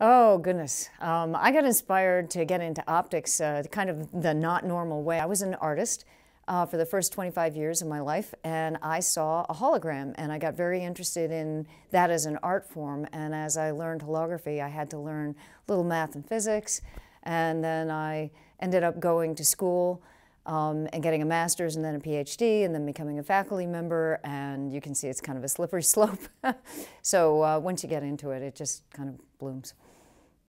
Oh, goodness. Um, I got inspired to get into optics uh, kind of the not normal way. I was an artist uh, for the first 25 years of my life, and I saw a hologram, and I got very interested in that as an art form. And as I learned holography, I had to learn little math and physics, and then I ended up going to school um, and getting a master's and then a PhD and then becoming a faculty member. And you can see it's kind of a slippery slope. so uh, once you get into it, it just kind of blooms.